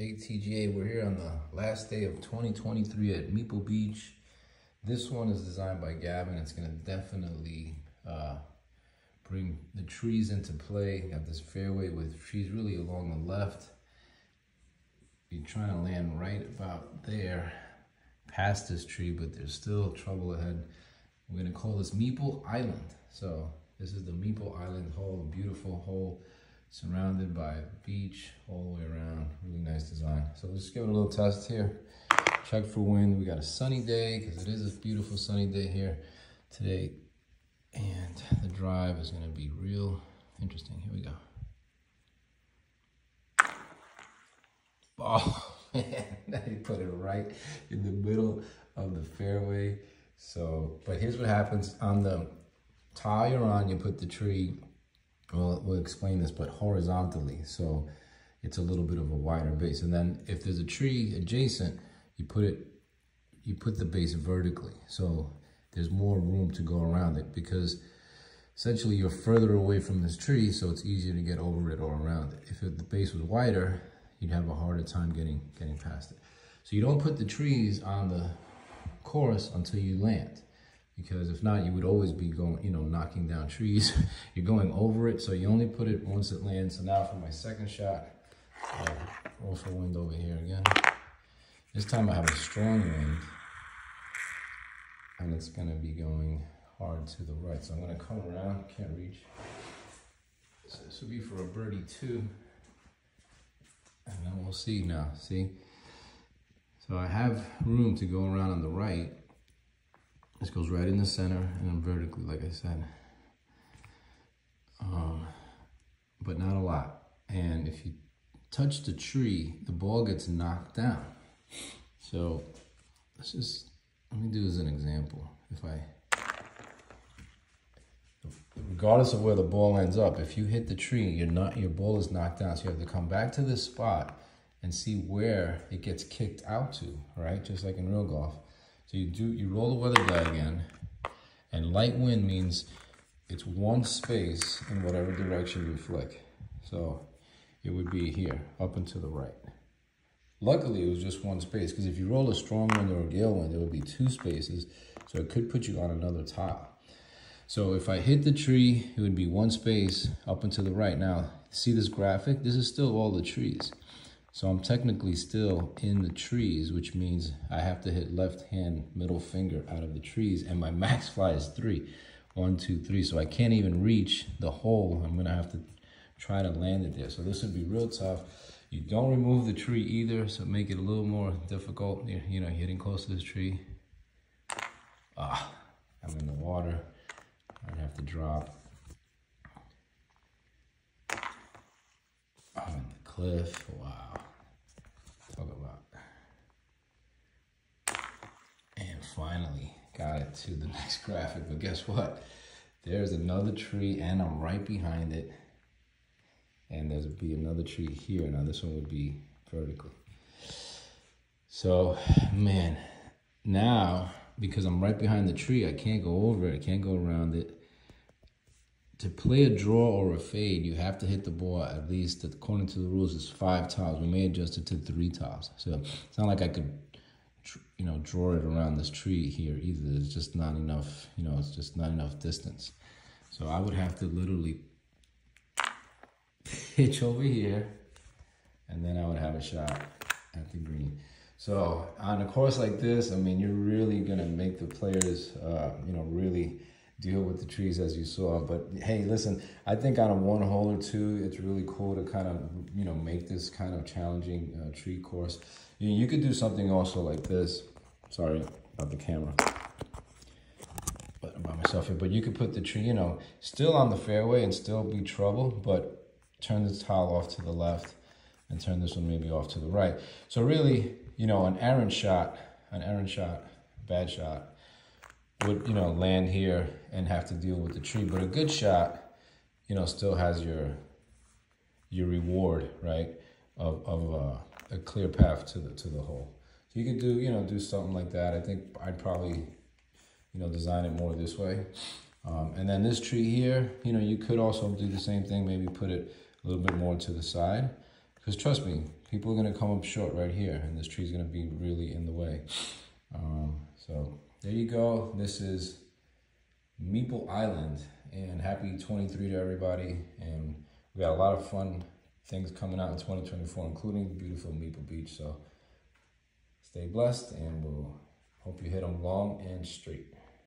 ATGA, we're here on the last day of 2023 at Meeple Beach. This one is designed by Gavin. It's gonna definitely uh, bring the trees into play. Got this fairway with trees really along the left. You're trying to land right about there, past this tree, but there's still trouble ahead. We're gonna call this Meeple Island. So this is the Meeple Island hole, a beautiful hole surrounded by beach all the way around. So let's give it a little test here. Check for wind. We got a sunny day because it is a beautiful sunny day here today. And the drive is going to be real interesting. Here we go. Oh, man. he put it right in the middle of the fairway. So, but here's what happens on the tile you're on, you put the tree well, we'll explain this, but horizontally. So it's a little bit of a wider base. And then if there's a tree adjacent, you put it, you put the base vertically. So there's more room to go around it because essentially you're further away from this tree, so it's easier to get over it or around it. If the base was wider, you'd have a harder time getting, getting past it. So you don't put the trees on the course until you land because if not, you would always be going, you know, knocking down trees. You're going over it, so you only put it once it lands. So now for my second shot, roll for wind over here again. This time I have a strong wind, and it's gonna be going hard to the right. So I'm gonna come around, can't reach. So this will be for a birdie two. And then we'll see now, see? So I have room to go around on the right, this goes right in the center and vertically, like I said. Um, but not a lot. And if you touch the tree, the ball gets knocked down. So let's just, let me do as an example. If I, regardless of where the ball ends up, if you hit the tree, you're not, your ball is knocked down. So you have to come back to this spot and see where it gets kicked out to, right? Just like in real golf. So you do you roll the weather die again, and light wind means it's one space in whatever direction you flick. So it would be here, up and to the right. Luckily, it was just one space, because if you roll a strong wind or a gale wind, there would be two spaces, so it could put you on another tile. So if I hit the tree, it would be one space up and to the right. Now, see this graphic? This is still all the trees. So I'm technically still in the trees, which means I have to hit left hand middle finger out of the trees and my max fly is three. One, two, three. So I can't even reach the hole. I'm gonna have to try to land it there. So this would be real tough. You don't remove the tree either, so make it a little more difficult. You know, hitting close to this tree. Ah, I'm in the water. I'd have to drop. I'm in the cliff. Wow. Talk about. And finally got it to the next graphic. But guess what? There's another tree and I'm right behind it. And there's be another tree here. Now this one would be vertical. So, man, now because I'm right behind the tree, I can't go over it. I can't go around it. To play a draw or a fade, you have to hit the ball at least, according to the rules, is five tiles. We may adjust it to three tiles. So it's not like I could you know, draw it around this tree here either. It's just not enough, you know, it's just not enough distance. So I would have to literally pitch over here and then I would have a shot at the green. So on a course like this, I mean, you're really gonna make the players, uh, you know, really deal with the trees as you saw. But hey, listen, I think on a one hole or two, it's really cool to kind of, you know, make this kind of challenging uh, tree course. You, you could do something also like this. Sorry about the camera. But about myself here. But you could put the tree, you know, still on the fairway and still be trouble, but turn the tile off to the left and turn this one maybe off to the right. So really, you know, an errant shot, an errant shot, bad shot, would, you know, land here and have to deal with the tree. But a good shot, you know, still has your your reward, right, of, of uh, a clear path to the to the hole. So you could do, you know, do something like that. I think I'd probably, you know, design it more this way. Um, and then this tree here, you know, you could also do the same thing, maybe put it a little bit more to the side. Because trust me, people are going to come up short right here, and this tree is going to be really in the way. Um, so there you go. This is Meeple Island, and happy 23 to everybody. And we got a lot of fun things coming out in 2024, including the beautiful Meeple Beach. So stay blessed, and we'll hope you hit them long and straight.